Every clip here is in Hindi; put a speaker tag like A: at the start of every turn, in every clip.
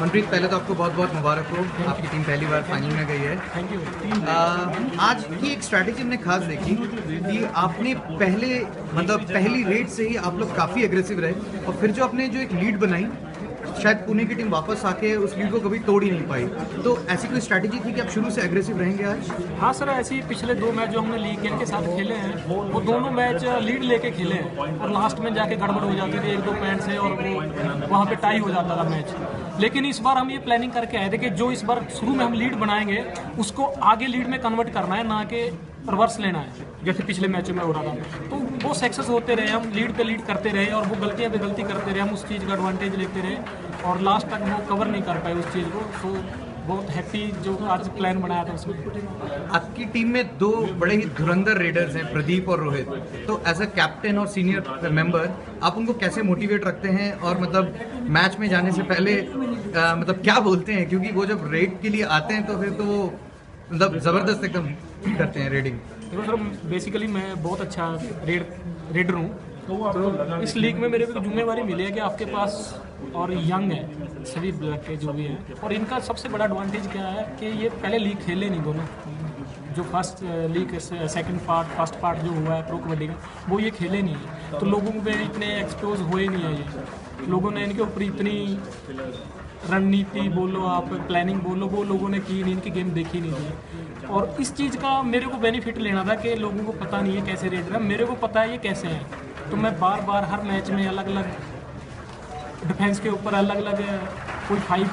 A: मनप्रीत पहले तो आपको बहुत बहुत मुबारक हो। आपकी टीम पहली बार फाइनल में गई है।
B: थैंक यू
A: आज की एक स्ट्रैटेजी हमने खास देखी कि आपने पहले मतलब पहली रेड से ही आप लोग काफ़ी एग्रेसिव रहे और फिर जो आपने जो एक लीड बनाई शायद पुणे की टीम वापस आके उस लीड को कभी तोड़ ही नहीं पाई। तो ऐसी कोई स्ट्रैटेजी थी कि आप शुरू से एग्रेसिव रहेंगे आज?
B: हाँ सर ऐसे पिछले दो मैच जो हमने लीग के साथ खेले हैं वो दोनों मैच लीड लेके खेले हैं। और लास्ट में जाके गड़बड़ हो जाती थी एक दो पॉइंट से और वो वहाँ पे टाई हो जाता था मैच लेकिन इस बार हम ये प्लानिंग करके आए थे कि जो इस बार शुरू में हम लीड बनाएँगे, उसको आगे लीड में कन्वर्ट करना है, ना कि रिवर्स लेना है, जैसे पिछले मैचों में हो रहा था। तो वो सक्सेस होते रहे, हम लीड पे लीड करते रहे और वो गलतियाँ पे गलती करते रहे, हम उस चीज़ का एडवांटेज लेते रहे और लास्ट तक वो कवर नहीं कर पाए उस चीज़ को। तो बहुत हैप्पी जो आज प्लान बनाया था उसमें।
A: आपकी टीम में दो बड़े ही धुरंधर रेडर्स हैं प्रदीप और रोहित। तो एज अ कैप्टन और सीनियर मेंबर आप उनको कैसे मोटिवेट रखते हैं? और मतलब मैच में जाने से पहले आ, मतलब क्या बोलते हैं? क्योंकि वो जब रेड के लिए आते हैं तो फिर तो वो मतलब ज़बरदस्त एकदम करते हैं रेडिंग
B: देखो सर बेसिकली मैं बहुत अच्छा रेड रेडर हूँ। तो इस लीग में मेरे को जिम्मेवारी मिली है कि आपके पास और यंग है सभी ब्लैक के जो भी हैं। और इनका सबसे बड़ा एडवांटेज क्या है कि ये पहले लीग खेले नहीं दोनों। जो first league second part first part जो हुआ है प्रो कबड्डी का वो ये खेले नहीं है। तो लोगों में इतने एक्सपोज हुए नहीं है ये। लोगों ने इनके ऊपर इतनी रणनीति बोलो आप प्लानिंग बोलो वो लोगों ने की नहीं इनकी गेम देखी नहीं थी और इस चीज़ का मेरे को बेनिफिट लेना था कि लोगों को पता नहीं है कैसे रेड रहा मेरे को पता है ये कैसे हैं। तो मैं बार बार हर मैच में अलग अलग डिफेंस के ऊपर अलग अलग कोई फाइव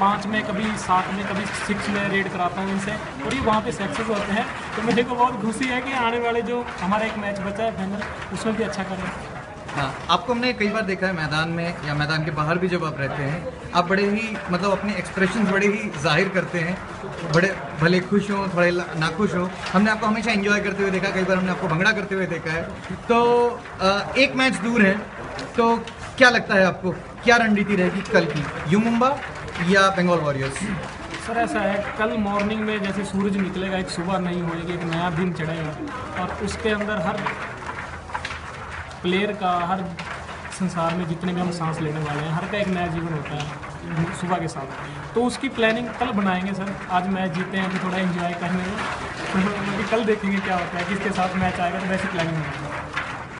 B: पाँच में कभी सात में, कभी सिक्स में रेड कराता हूँ इनसे और ये वहाँ पे सक्सेस होते हैं। तो मुझे को बहुत खुशी है कि आने वाले जो हमारा एक मैच बचा है फाइनल उसमें भी अच्छा करें।
A: हाँ आपको हमने कई बार देखा है मैदान में या मैदान के बाहर भी जब आप रहते हैं, आप बड़े ही मतलब अपने एक्सप्रेशन बड़े ही ज़ाहिर करते हैं। बड़े, भले खुश हों, थोड़े नाखुश हों। हमने आपको हमेशा एंजॉय करते हुए देखा, कई बार हमने आपको भंगड़ा करते हुए देखा है। तो एक मैच दूर है। तो क्या लगता है आपको, क्या रणनीति रहेगी कल की? यू मुंबा या बंगाल वॉरियर्स
B: सर, ऐसा है, कल मॉर्निंग में जैसे सूरज निकलेगा, एक सुबह नहीं होएगी, एक नया दिन चढ़ेगा। और उसके अंदर हर प्लेयर का हर संसार में जितने भी हम सांस लेने वाले हैं, हर का एक नया जीवन होता है, सुबह के साथ। तो उसकी प्लानिंग कल बनाएँगे सर। आज मैच जीते हैं तो थोड़ा इन्जॉय करने में तो कल देखेंगे क्या होता है, किसके साथ मैच आएगा तो वैसी प्लानिंग होगी।